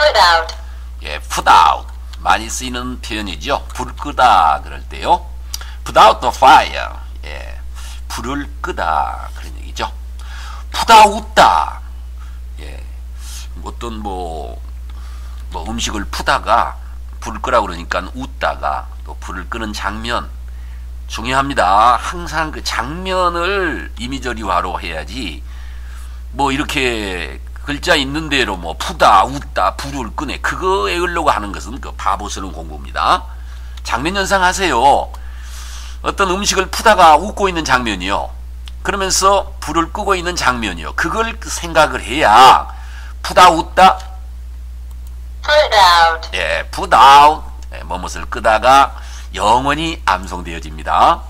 Put out. 예, put out 많이 쓰이는 표현이죠. 불 끄다 그럴 때요. put out the fire. 예, 불을 끄다 그런 얘기죠. 푸다 웃다. 예, 어떤 뭐, 뭐 음식을 푸다가 불 끄라 그러니까 웃다가 또 불을 끄는 장면 중요합니다. 항상 그 장면을 이미저리화로 해야지 뭐 이렇게 글자 있는 대로 뭐 푸다 웃다 불을 끄네 그거 외우려고 하는 것은 그 바보스러운 공부입니다. 장면 연상하세요. 어떤 음식을 푸다가 웃고 있는 장면이요. 그러면서 불을 끄고 있는 장면이요. 그걸 생각을 해야 푸다 웃다 Put out. 예, put out 예, 뭐뭇을 끄다가 영원히 암송되어집니다.